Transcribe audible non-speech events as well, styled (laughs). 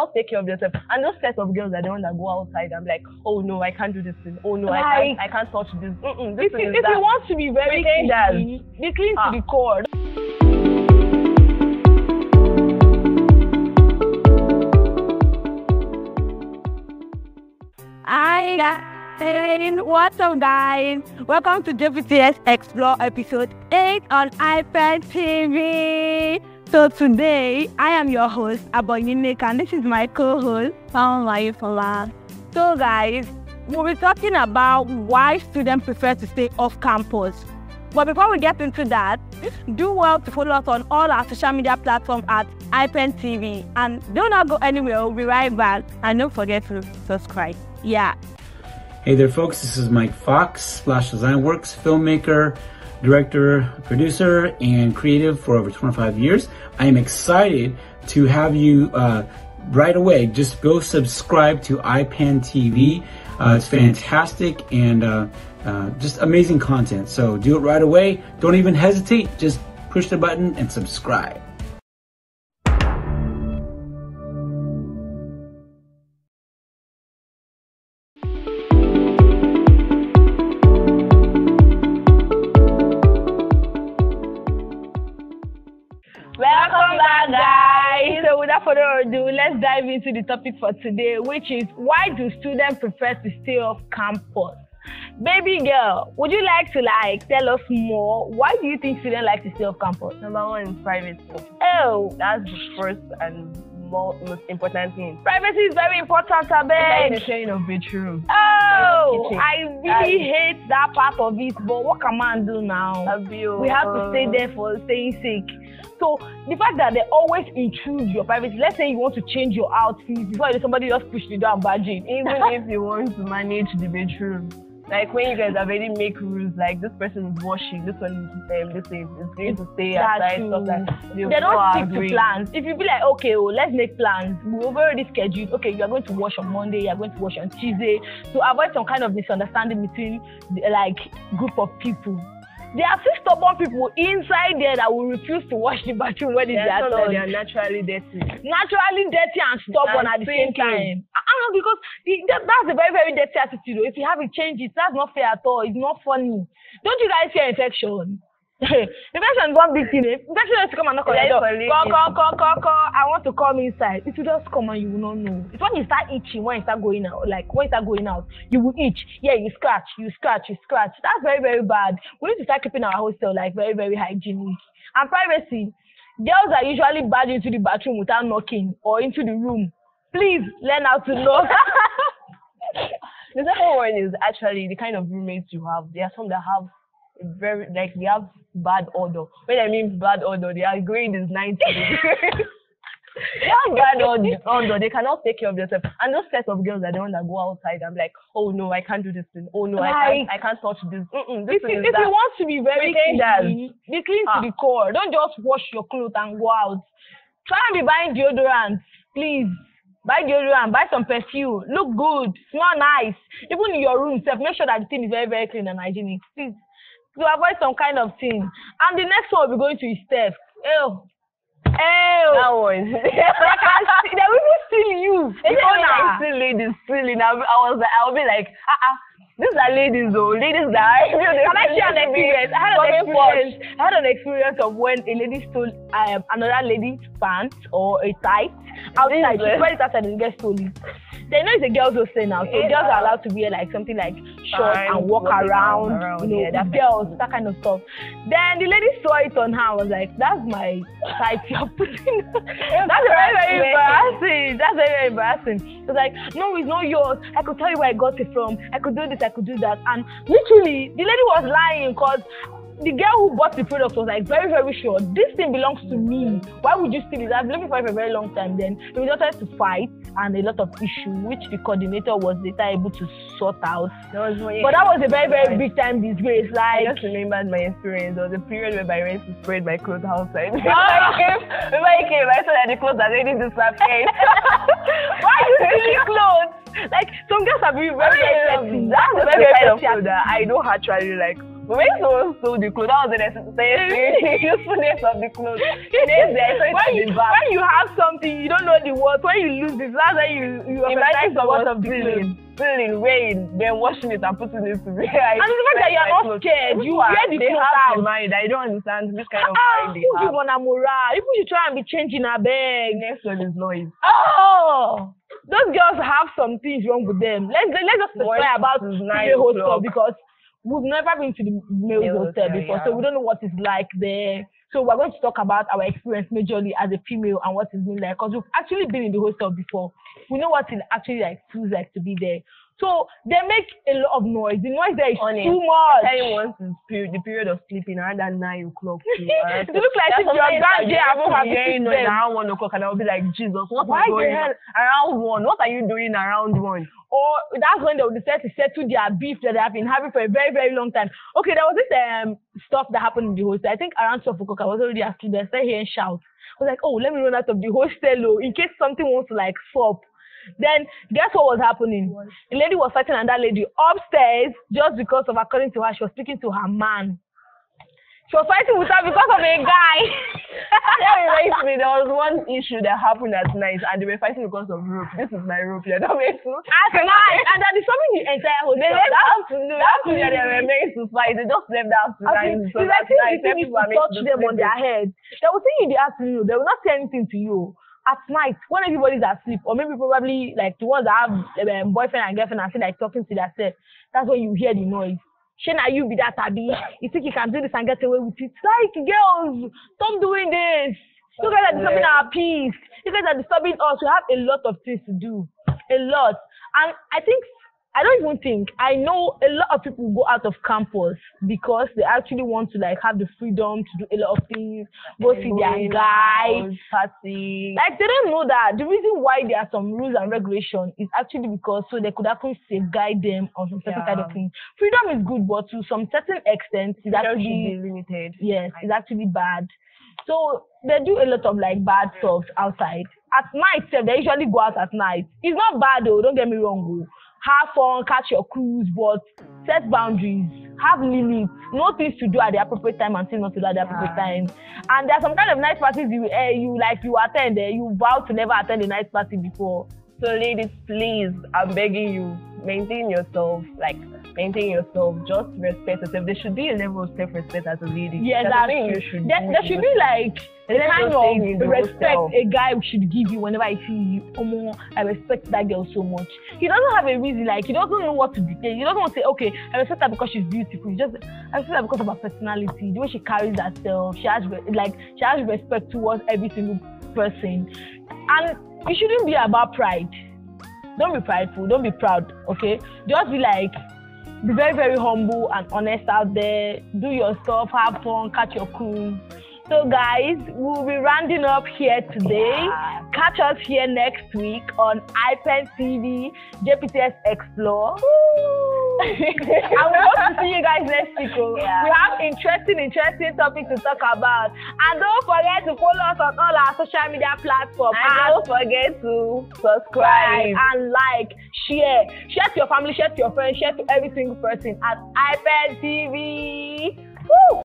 cannot take care of themselves. And those sets of girls are the ones that go outside and be like, oh no, I can't do this thing. Oh no, I can't, I can't touch this. Mm-mm, this If thing you, is if you want to be very Pretenders. clean, be clean Ah. to the core. Hi guys, what's up guys? Welcome to JPTS Explore episode 8 on iPen TV. So today, I am your host, Aboyinika, and this is my co-host, Paola Ifola. So guys, we'll be talking about why students prefer to stay off campus. But before we get into that, do well to follow us on all our social media platforms at iPen TV. And do not go anywhere, we'll be right back. And don't forget to subscribe. Yeah. Hey there, folks. This is Mike Fox, Splash Design Works, filmmaker, director, producer, and creative for over 25 years. I am excited to have you uh, right away. Just go subscribe to iPen TV. Uh, it's fantastic and uh, uh, just amazing content. So do it right away. Don't even hesitate. Just push the button and subscribe. Ado, let's dive into the topic for today, which is why do students prefer to stay off campus? Baby girl, would you like to like tell us more? Why do you think students like to stay off campus? Number one is privacy. Oh, That's the first and more, most important thing. privacy is very important, Like the sharing of bedroom. Oh, Kitchen. I really hate that part of it, but what can man do now? Abio, we have to uh, stay there for staying sake. So the fact that they always intrude your privacy, let's say you want to change your outfit before somebody just push the door and barge in. Even (laughs) if you want to manage the bedroom. Like when you guys already make rules, like this person is washing, this one is um, this is, is going to stay outside, stuff like They don't stick agree. to plans. If you be like, okay, oh, let's make plans. We've already scheduled. Okay, you are going to wash on Monday. You are going to wash on Tuesday. To avoid some kind of misunderstanding between the, like group of people. There are still stubborn people inside there that will refuse to wash the bathroom when it's their turn. they are naturally dirty. naturally dirty and stubborn And at the same thinking. time. I know because the, that, that's a very very dirty attitude. If you have it, change it. That's not fair at all. It's not funny. Don't you guys fear infection? (laughs) infection is one big thing. eh? Infection has to come and knock on your door. Call, call, call, call, call. I want to come inside. It will just come and you will not know. It's when you start itching, when you start going out, like when you start going out, you will itch. Yeah, you scratch, you scratch, you scratch. That's very, very bad. We need to start keeping our hostel like very, very hygienic. And privacy. Girls are usually bad into the bathroom without knocking or into the room. Please learn how to knock. (laughs) (laughs) The second one is actually the kind of roommates you have. There are some that have very like they have bad odor. When I mean bad odor, their grade is ninety. (laughs) they have bad odor, odor. They cannot take care of themselves. And those sets of girls are the ones that go outside be like, oh no, I can't do this thing. Oh no, I can't, I can't touch this. Mm-mm, this if thing is if that. you want to be very clean, be clean Ah. to the core. Don't just wash your clothes and go out. Try and be buying deodorant, please. Buy deodorant, buy some perfume. Look good, smell nice. Even in your room, self, make sure that the thing is very, very clean and hygienic. Please, to avoid some kind of thing. And the next one will be going to his step. Ew. Ew. that one. (laughs) they can see, they will even steal you. (laughs) When I Owner. see ladies stealing, I, I was like, I'll be like, ah, ah, these are ladies though, ladies that (laughs) Can I share an experience? I had an experience. I had an experience of when a lady stole um, another lady's pants or a tight outside. She spread it outside and get stolen. They know it's a girls' hostel now, so Yeah. girls are allowed to wear like something like shorts and walk around, around, you know, yeah, that girls, that kind of stuff. Then the lady saw it on her. and was like, "That's my tight you're putting." (laughs) That's very very embarrassing. That's very very embarrassing. Was like, "No, it's not yours. I could tell you where I got it from. I could do this. I could do that." And literally, the lady was lying because the girl who bought the product was like very very sure this thing belongs to me. Why would you steal it? I've been looking for it for a very long time then. We started to fight and a lot of issue which the coordinator was later able to sort out That was one, but that was a very very big time disgrace Like, I just remembered my experience. There was a period where went to spread my clothes outside. Before (laughs) Ah. (laughs) I came, before I came, I saw that the clothes are already disappeared. (laughs) why are you stealing clothes like some girls are very very very I sexy mean, that's the very very kind of sexy food that I actually like. When the clothes, that was the necessary usefulness of the clothes. Next day, I saw it when, you, the back. when you have something, you don't know the word. When you lose it, that's when you you Imagine the word someone of the clothes. stealing, stealing, rain, then washing it and putting it to wear. (laughs) And the fact that you are not scared, you wear the they clothes have out. the mind. I don't understand this kind of mind they give on a morale? People should try and be changing a bag. Next one is noise. Oh, those girls have some things wrong with them. Let's let's just testify about the hostel o'clock. because we've never been to the male hostel, before, so we don't know what it's like there. So we're going to talk about our experience majorly as a female and what it's been like because we've actually been in the hostel before. We know what it actually like feels like to be there. So they make a lot of noise. The noise there is Honest. too much. You once period, the period of sleeping around that nine o'clock. (laughs) too. It looks like if your grand day have come and hearing noise around one o'clock, and I'll be like, Jesus, what Why the going on around one? What are you doing around one? or that's when they will decide to settle their beef that they have been having for a very, very long time. Okay, there was this um stuff that happened in the hostel. I think around 12 o'clock, I was already asleep. I started hearing shouts. I was like, oh, let me run out of the hostel oh, in case something wants to like swap. Then guess what was happening? The lady was fighting another lady upstairs just because of according to her, she was speaking to her man. She was fighting with her because of a guy. (laughs) that reminds me, there was one issue that happened at night, and they were fighting because of rope. This is my rope. Yeah, that makes sense. At night, and that is something the entire hostel. They left That- afternoon. Afternoon, they were meant to fight. They just left that I afternoon. think it's like if the thing is to touch them on their head. They will see you in the afternoon. They will not say anything to you. At night, when everybody's asleep, or maybe probably like the ones that have um, boyfriend and girlfriend and still like talking to themselves, that's when you hear the noise. Shana, you be that Abby. You think you can do this and get away with it? Like girls, stop doing this. You guys are disturbing our peace. You guys are disturbing us. We have a lot of things to do. A lot. And I think I don't even think I know a lot of people go out of campus because they actually want to like have the freedom to do a lot of things, go see their guys. party. Like they don't know that the reason why there are some rules and regulations is actually because so they could actually safeguard them on some certain kind of things. Freedom is good, but to some certain extent, it's Freedom actually be limited. yes, it's actually bad. So they do a lot of like bad stuff outside. At night, they usually go out at night. It's not bad though, don't get me wrong. Oh. Have fun, catch your cruise, but set boundaries, have limits, know things to do at the appropriate time and things not to do at the appropriate Yeah. time. And there are some kind of night parties you eh, you like you attend, eh, you vow to never attend a night party before. So, ladies, please, I'm begging you, maintain yourself. Like, maintain yourself. Just respect yourself. There should be a level of self-respect as a lady. Yes, that's true. you should there, there should the be like a kind just say in of respect a guy should give you whenever he sees you. Omo, I respect that girl so much. He doesn't have a reason, like he doesn't know what to do. He doesn't want to say, okay, I respect her because she's beautiful. He just I respect her because of her personality, the way she carries herself. She has like she has respect towards every single person, and it shouldn't be about pride. Don't be prideful. Don't be proud. Okay, just be like be very very humble and honest out there. Do your stuff have fun catch your cruise so guys we'll be rounding up here today. Catch us here next week on ipen tv jpts explore and we hope to see you guys next week oh. Yeah. we have interesting interesting topics to talk about and don't forget to follow us on all our social media platforms And don't forget to subscribe. and like, share, share to your family, share to your friends, share to every single person at iPen TV. Woo!